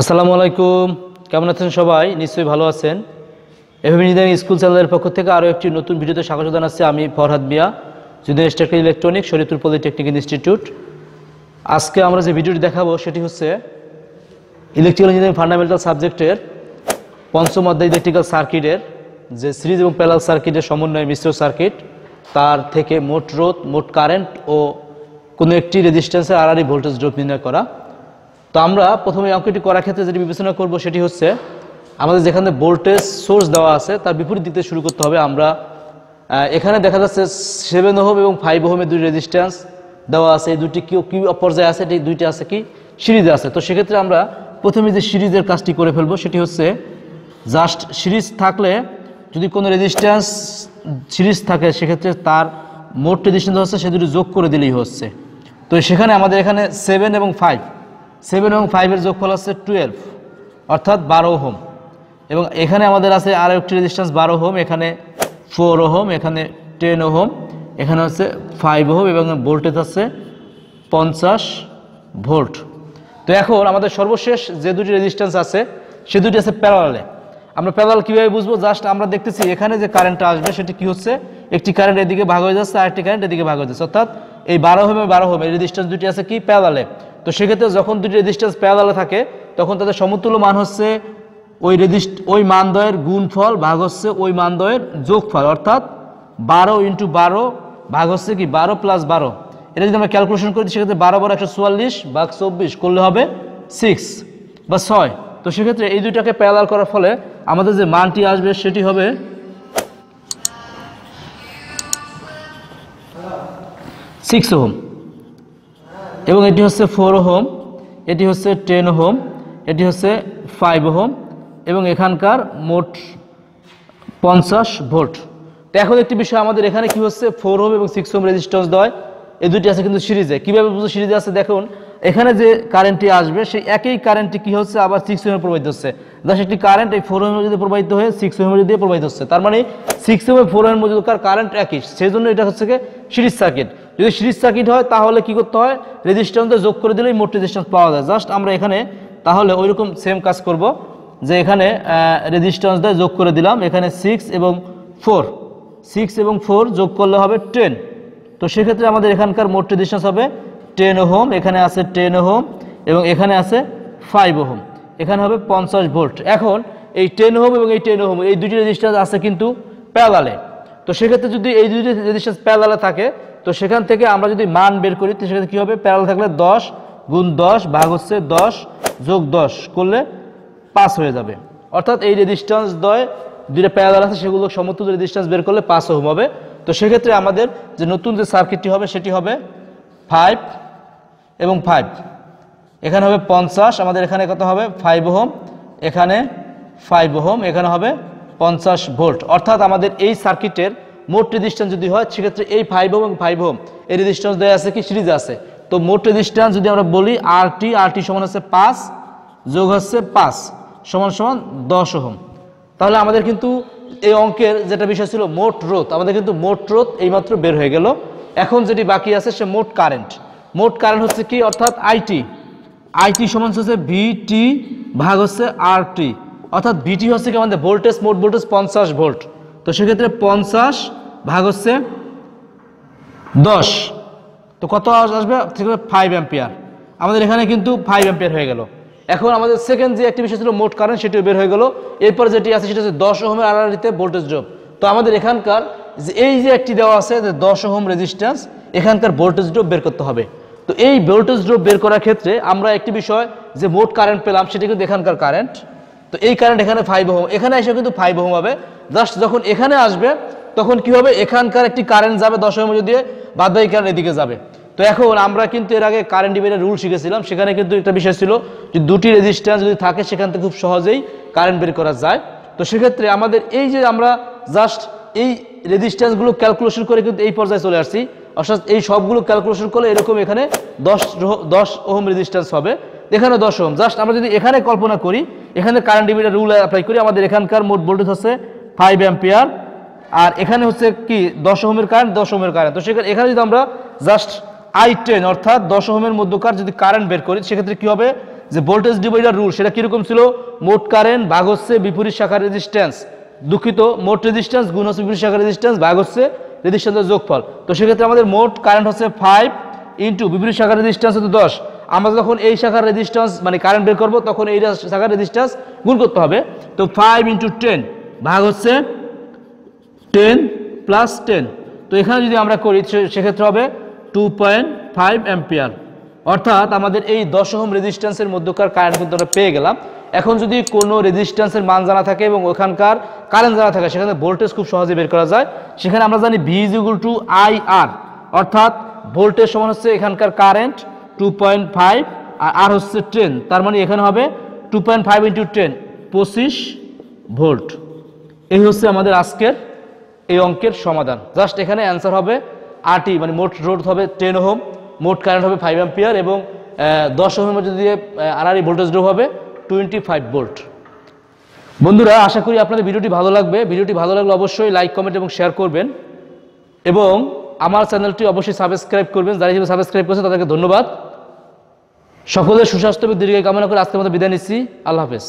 আসসালামু আলাইকুম। কেমন আছেন সবাই? নিশ্চয়ই ভালো আছেন। এভাবে ইঞ্জিনিয়ারিং স্কুল চ্যানেলের পক্ষ থেকে আরও একটি নতুন ভিডিওতে স্বাগত জানাচ্ছি আমি Farhad Mia, junior state electronic শরীয়তুল polytechnic institute. আজকে আমরা যে ভিডিওটি দেখাবো সেটি হচ্ছে ইলেকট্রিক্যাল ইঞ্জিনিয়ারিং ফান্ডামেন্টাল সাবজেক্টের পঞ্চম অধ্যায় ইলেকট্রিক্যাল সার্কিটের যে সিরিজ এবং প্যালাল সার্কিটের সমন্বয়ে মিশ্র সার্কিট, তার থেকে মোট রোধ, মোট কারেন্ট ও কোনো একটি রেজিস্ট্যান্সের আড়াআড়ি ভোল্টেজ ড্রপ নির্ণয় করা। তো আমরা প্রথমে অঙ্কটি করার ক্ষেত্রে যেটি বিবেচনা করব সেটি হচ্ছে আমাদের যেখানে ভোল্টেজ সোর্স দেওয়া আছে, তার বিপরীত থেকে শুরু করতে হবে আমরা। এখানে দেখা যাচ্ছে সেভেন ওহম এবং ফাইভ ওহমের দুই রেজিস্ট্যান্স দেওয়া আছে। এই দুটি কি কি পর্যায়ে আছে? এই দুইটি আছে কি? সিরিজে আছে। তো সেক্ষেত্রে আমরা প্রথমে যে সিরিজের কাজটি করে ফেলব সেটি হচ্ছে জাস্ট সিরিজ থাকলে যদি কোনো রেজিস্ট্যান্স সিরিজ থাকে, সেক্ষেত্রে তার মোট রেজিস্ট্যান্স হচ্ছে, সে দুটি যোগ করে দিলেই হচ্ছে। তো সেখানে আমাদের এখানে সেভেন এবং ফাইভ সেভেন এবং ফাইভের যোগফল হচ্ছে টুয়েলভ, অর্থাৎ বারো হোম এবং এখানে আমাদের আছে আরও একটি রেজিস্ট্যান্স বারো হোম এখানে ফোর ওহম, এখানে টেন ওহম, এখানে হচ্ছে ফাইভ ওহম এবং ভোল্টেজ আছে পঞ্চাশ ভোল্ট। তো এখন আমাদের সর্বশেষ যে দুটি রেজিস্ট্যান্স আছে, সে দুটি আছে প্যারালালে আমরা প্যারাল কীভাবে বুঝব? জাস্ট আমরা দেখতেছি এখানে যে কারেন্টটা আসবে, সেটি কি হচ্ছে? একটি কারেন্ট এদিকে ভাগ হয়ে যাচ্ছে আর একটি কারেন্ট এদিকে ভাগ হয়ে যাচ্ছে। অর্থাৎ এই বারো হোমে বারো হোম এই রেজিস্ট্যান্স দুটি আছে কি? প্যারালে তো সেক্ষেত্রে যখন দুটি রেজিস্ট্যান্স প্যারালে থাকে, তখন তাদের সমতুল্য মান হচ্ছে ওই রেজিস্ট ওই মানদয়ের গুণফল ভাগ হচ্ছে ওই মানদয়ের যোগফল, অর্থাৎ বারো ইন্টু বারো ভাগ হচ্ছে কি বারো প্লাস বারো। এটা যদি আমরা ক্যালকুলেশন করি, সেক্ষেত্রে বারো বারো একশো চুয়াল্লিশ ভাগ চব্বিশ করলে হবে সিক্স বা ছয়। তো সেক্ষেত্রে এই দুইটাকে প্যারাল করার ফলে আমাদের যে মানটি আসবে সেটি হবে সিক্স ওহম। এবং এটি হচ্ছে ফোর হোম এটি হচ্ছে টেন হোম এটি হচ্ছে ফাইভ হোম এবং এখানকার মোট পঞ্চাশ ভোল্ট। তো এখন একটি বিষয়, আমাদের এখানে কি হচ্ছে? ফোর হোম এবং সিক্স হোম রেজিস্ট্যান্স দেয়। এই দুটি আছে কিন্তু সিরিজে। কীভাবে সিরিজে আছে? দেখুন এখানে যে কারেন্টটি আসবে, সেই একই কারেন্টটি কি হচ্ছে? আবার সিক্স হোমে প্রবাহিত হচ্ছে। জাস্ট একটি কারেন্ট এই ফোর হোমের মধ্যে প্রবাহিত হয়ে সিক্স হোমের মধ্যে প্রবাহিত হচ্ছে। তার মানে সিক্স হোমে ফোর হোমের মধ্যকার কারেন্ট একই সেই জন্য এটা হচ্ছে কি সিরিজ সার্কিট যদি সিরিজ সার্কিট হয়, তাহলে কি করতে হয়? রেজিস্ট্যান্সে যোগ করে দিলেই মোট রেজিস্ট্যান্স পাওয়া যায়। জাস্ট আমরা এখানে তাহলে ওইরকম সেম কাজ করব, যে এখানে রেজিস্ট্যান্স দিয়ে যোগ করে দিলাম। এখানে সিক্স এবং ফোর সিক্স এবং ফোর যোগ করলে হবে টেন তো সেক্ষেত্রে আমাদের এখানকার মোট রেজিস্ট্যান্স হবে টেন ওহম, এখানে আছে টেন ওহম এবং এখানে আছে ফাইভ ওহম। এখানে হবে পঞ্চাশ ভোল্ট। এখন এই টেন ওহম এবং এই টেন ওহম, এই দুটি রেজিস্ট্যান্স আছে কিন্তু প্যালালে তো সেক্ষেত্রে যদি এই দুটি রেজিস্ট্যান্স প্যালালে থাকে, তো সেখান থেকে আমরা যদি মান বের করি, তো সেক্ষেত্রে কী হবে? প্যারাল থাকলে দশ গুণ দশ ভাগ হচ্ছে দশ যোগ দশ করলে পাস হয়ে যাবে। অর্থাৎ এই রেজিস্ট্যান্স দয় দুইটা প্যারাল আছে, সেগুলো সমতুল্য রেজিস্ট্যান্স বের করলে পাস ওহম হবে। তো সেক্ষেত্রে আমাদের যে নতুন যে সার্কিটটি হবে, সেটি হবে ফাইভ এবং ফাইভ এখানে হবে পঞ্চাশ, আমাদের এখানে কত হবে? ফাইভ হোম এখানে ফাইভ হোম এখানে হবে পঞ্চাশ ভোল্ট। অর্থাৎ আমাদের এই সার্কিটের মোট রেজিস্ট্যান্স যদি হয়, সেক্ষেত্রে এই ফাইভ হোম এবং ফাইভ হোম এই রেজিস্ট্যান্স দেওয়া আছে কি? সিরিজ আছে। তো মোট রেজিস্ট্যান্স যদি আমরা বলি আর টি আর টি সমান হচ্ছে পাঁচ, যোগ হচ্ছে পাঁচ, সমান সমান দশ হোম তাহলে আমাদের কিন্তু এই অঙ্কের যেটা বিষয় ছিল, মোট রোধ, আমাদের কিন্তু মোট রোধ এইমাত্র বের হয়ে গেল। এখন যেটি বাকি আছে, সে মোট কারেন্ট মোট কারেন্ট হচ্ছে কি? অর্থাৎ আইটি আইটি সমান হচ্ছে ভিটি ভাগ হচ্ছে আর টি অর্থাৎ ভিটি হচ্ছে কি আমাদের ভোল্টেজ মোট ভোল্টেজ পঞ্চাশ ভোল্ট তো সেক্ষেত্রে পঞ্চাশ ভাগ হচ্ছে দশ। তো কত আসবে? ফাইভ অ্যাম্পিয়ার আমাদের এখানে কিন্তু ফাইভ অ্যাম্পিয়ার হয়ে গেল। এখন আমাদের সেকেন্ড যে একটি বিষয় ছিল, মোট কারেন্ট, সেটিও বের হয়ে গেল। এরপর যেটি আছে, সেটা হচ্ছে দশ ওহমের আড়াআড়িতে ভোল্টেজ ড্রপ তো আমাদের এখানকার যে এই যে একটি দেওয়া আছে, যে দশ ওহম রেজিস্ট্যান্স এখানকার ভোল্টেজ ড্রপ বের করতে হবে। তো এই ভোল্টেজ ড্রপ বের করার ক্ষেত্রে আমরা একটি বিষয় যে মোট কারেন্ট পেলাম, সেটি কিন্তু এখানকার কারেন্ট তো এই কারেন্ট এখানে ফাইভ ওহম, এখানে এসে কিন্তু ফাইভ ওহম হবে। জাস্ট যখন এখানে আসবে, তখন কি হবে? এখানকার একটি কারেন্ট যাবে দশ ওহম দিয়ে বাদবাকি কারেন্ট এদিকে যাবে। তো এখন আমরা কিন্তু এর আগে কারেন্ট ডিভাইডের রুল শিখেছিলাম, সেখানে কিন্তু একটা বিষয় ছিল যে দুটি রেজিস্ট্যান্স যদি থাকে, সেখান থেকে খুব সহজেই কারেন্ট বের করা যায়। তো সেক্ষেত্রে আমাদের এই যে আমরা জাস্ট এই রেজিস্ট্যান্সগুলো ক্যালকুলেশন করে কিন্তু এই পর্যায়ে চলে আসছি। অর্থাৎ এই সবগুলো ক্যালকুলেশন করলে এরকম এখানে দশ দশ ওহম রেজিস্ট্যান্স হবে। এখানে দশ ওহম। জাস্ট আমরা যদি এখানে কল্পনা করি, এখানে কারেন্ট ডিভাইডার রুল অ্যাপ্লাই করি, আমাদের এখানকার মোট ভোল্টেজ হচ্ছে ফাইভ অ্যাম্পিয়ার আর এখানে হচ্ছে কি, দশ ওহমের কারেন্ট দশ ওহমের কারেন্ট তো সেখানে এখানে যদি আমরা জাস্ট আই টেন অর্থাৎ দশ ওহমের মধ্যকার যদি কারেন্ট বের করি, সেক্ষেত্রে কী হবে? যে ভোল্টেজ ডিভাইডার রুল সেটা কীরকম ছিল? মোট কারেন্ট ভাগ হচ্ছে বিপরীত শাখার রেজিস্ট্যান্স দুঃখিত, মোট রেজিস্ট্যান্স গুণ হচ্ছে বিপরীত শাখার রেজিস্ট্যান্স ভাগ হচ্ছে রেজিস্ট্যান্সের যোগফল। তো সেক্ষেত্রে আমাদের মোট কারেন্ট হচ্ছে ফাইভ ইন্টু বিভিন্ন শাখার রেজিস্ট্যান্স হচ্ছে দশ। আমরা যখন এই শাখার রেজিস্ট্যান্স মানে কারেন্ট বের করব, তখন এই শাখার রেজিস্ট্যান্স গুণ করতে হবে। তো ফাইভ ইন্টু টেন ভাগ হচ্ছে টেন প্লাস টেন তো এখানে যদি আমরা করি সেক্ষেত্রে হবে টু পয়েন্ট ফাইভ অ্যাম্পিয়ার অর্থাৎ আমাদের এই দশ ওহম রেজিস্ট্যান্সের মধ্যকার কারেন্ট কিন্তু আমরা পেয়ে গেলাম। এখন যদি কোনো রেজিস্ট্যান্সের মান জানা থাকে এবং ওখানকার কারেন্ট জানা থাকে, সেখানে ভোল্টেজ খুব সহজে বের করা যায়। সেখানে আমরা জানি V is equal to I R অর্থাৎ ভোল্টেজ সমান হচ্ছে এখানকার কারেন্ট টু পয়েন্ট ফাইভ আর আর হচ্ছে টেন তার মানে এখানে হবে two point five into ten পঁচিশ ভোল্ট এই হচ্ছে আমাদের আজকের এই অঙ্কের সমাধান। জাস্ট এখানে অ্যান্সার হবে আরটি মানে মোট রোড হবে টেন হোম মোট কারেন্ট হবে ফাইভ অ্যাম্পিয়ার এবং দশ হোমের মধ্যে দিয়ে আরআরই ভোল্টেজ ড্রপ হবে। টোয়েন্টি ফাইভ ভোল্ট বন্ধুরা, আশা করি আপনাদের ভিডিওটি ভালো লাগবে। ভিডিওটি ভালো লাগলে অবশ্যই লাইক, কমেন্ট এবং শেয়ার করবেন। এবং আমার চ্যানেলটি অবশ্যই সাবস্ক্রাইব করবেন। যারা হিসেবে সাবস্ক্রাইব করেছেন, তাদেরকে ধন্যবাদ। সকলের সুস্বাস্থ্য এবং দীর্ঘ কামনা করে আজকের মতো বিদায় নিচ্ছি। আল্লাহ হাফেজ।